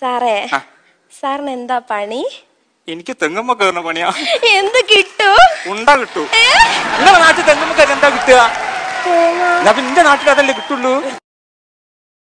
സാറേ സാറിന് എന്താ പണി? എനിക്ക് തെങ്ങമ്മ കയറുന്ന പണിയാ. എന്ത് കിട്ടൂ? ഉണ്ട കിട്ടൂ. നിങ്ങളുടെ നാട്ടിൽ തെങ്ങമ്മ കയറി എന്താ കിട്ടുക? തേങ്ങ. എന്നാ പിന്നെ നാട്ടിൽ അതല്ലേ കിട്ടുള്ളൂ?